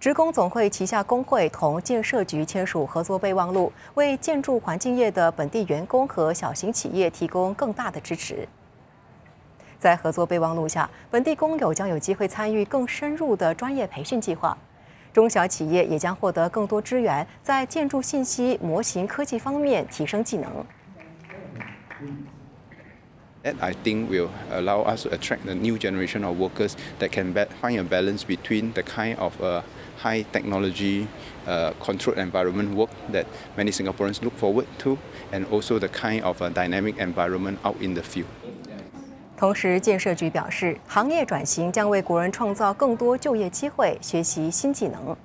职工总会旗下工会同建设局签署合作备忘录，为建筑环境业的本地员工和小型企业提供更大的支持。在合作备忘录下，本地工友将有机会参与更深入的专业培训计划，中小企业也将获得更多资源，在建筑信息模型科技方面提升技能。That I think will allow us to attract the new generation of workers that can find a balance between the kind of uh, high technology uh, controlled environment work that many Singaporeans look forward to, and also the kind of uh, dynamic environment out in the field. 同时，建设局表示，行业转型将为国人创造更多就业机会，学习新技能。